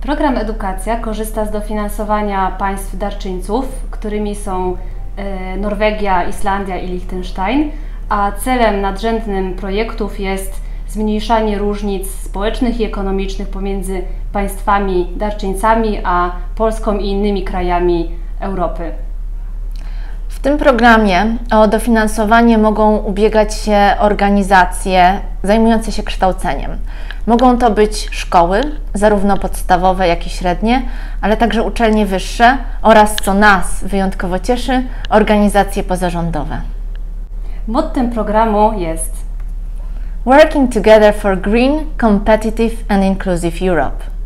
Program Edukacja korzysta z dofinansowania państw darczyńców, którymi są e, Norwegia, Islandia i Liechtenstein, a celem nadrzędnym projektów jest zmniejszanie różnic społecznych i ekonomicznych pomiędzy państwami darczyńcami a Polską i innymi krajami Europy. W tym programie o dofinansowanie mogą ubiegać się organizacje zajmujące się kształceniem. Mogą to być szkoły, zarówno podstawowe, jak i średnie, ale także uczelnie wyższe oraz, co nas wyjątkowo cieszy, organizacje pozarządowe. Mottem programu jest Working Together for Green, Competitive and Inclusive Europe.